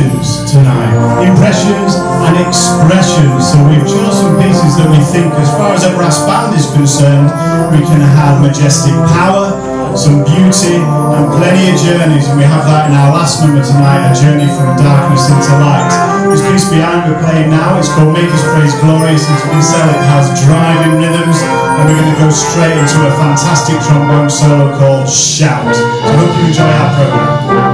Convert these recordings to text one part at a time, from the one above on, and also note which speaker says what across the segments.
Speaker 1: impressions tonight. Impressions and expressions. So we've chosen pieces that we think, as far as a brass band is concerned, we can have majestic power, some beauty and plenty of journeys and we have that in our last number tonight, a journey from darkness into light. This piece behind we're playing now, it's called Make His Praise Glorious and to be said it has driving rhythms and we're going to go straight into a fantastic trombone solo called Shout. So I hope you enjoy our programme.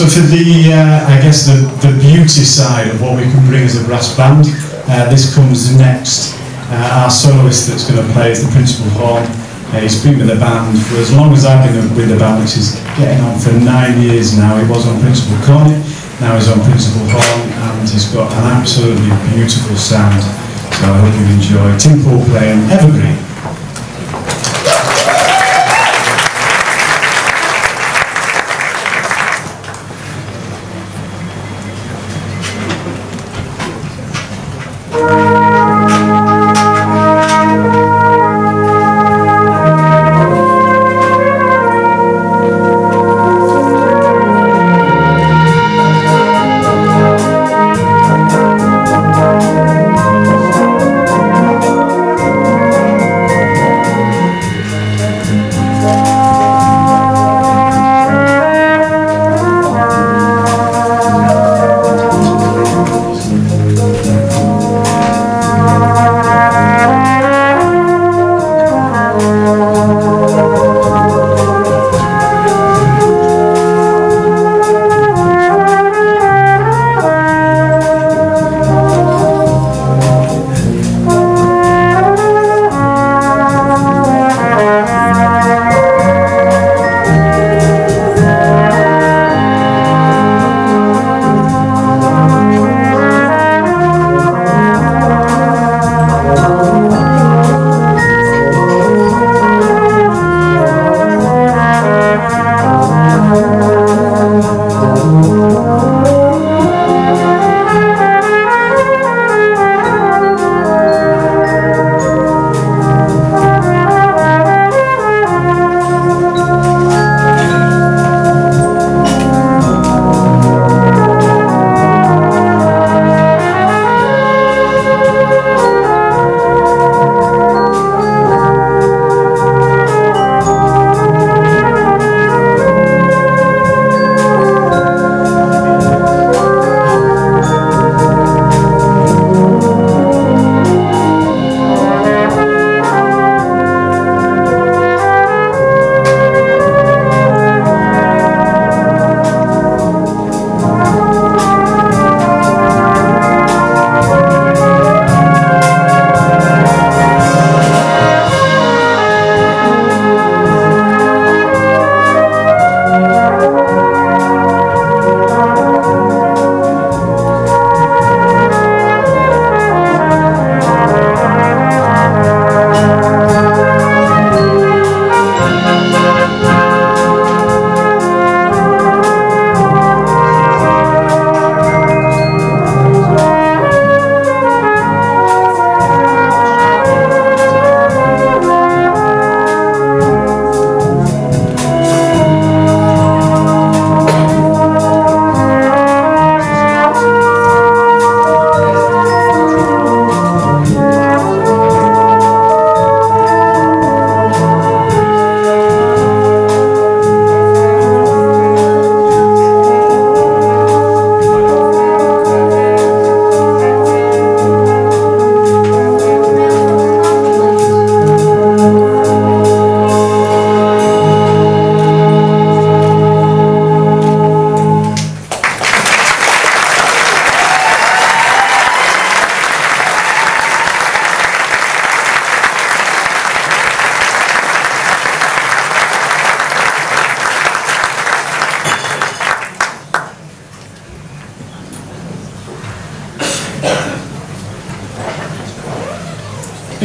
Speaker 1: So for the, uh, I guess the, the beauty side of what we can bring as a brass band, uh, this comes next. Uh, our soloist that's going to play is the principal horn. Uh, he's been with the band for as long as I've been with the band, which is getting on for nine years now. He was on principal cornet, now he's on principal horn, and he's got an absolutely beautiful sound. So I hope you enjoy Tim Paul playing Evergreen. Música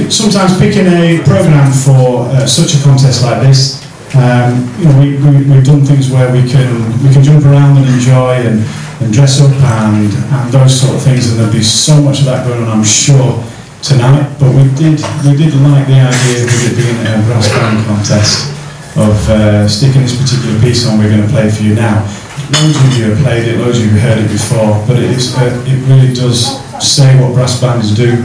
Speaker 1: sometimes picking a program for uh, such a contest like this, um, you know, we, we, we've done things where we can we can jump around and enjoy and, and dress up and, and those sort of things, and there'll be so much of that going on, I'm sure, tonight. But we did we did like the idea of it being a brass band contest of uh, sticking this particular piece on we're going to play for you now. Loads of you have played it, loads of you have heard it before, but it, is, uh, it really does say what brass bands do.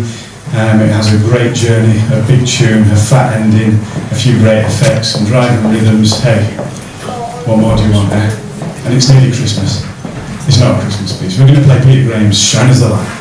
Speaker 1: Um, it has a great journey, a big tune, a fat ending, a few great effects, and driving rhythms. Hey, what more do you want there? And it's nearly Christmas. It's not a Christmas piece. We're going to play Peter Graham's Shine as the Light.